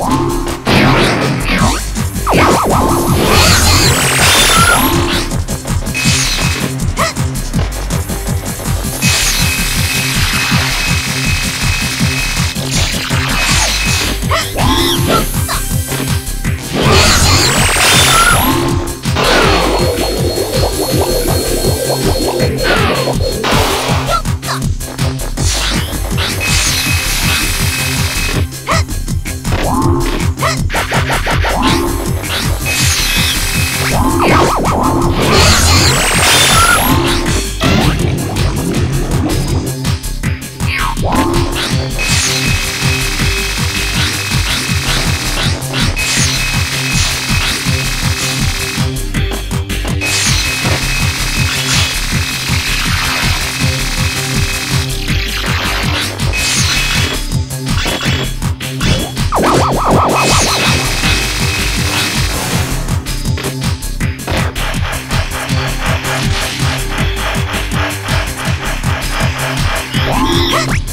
Wow. 你看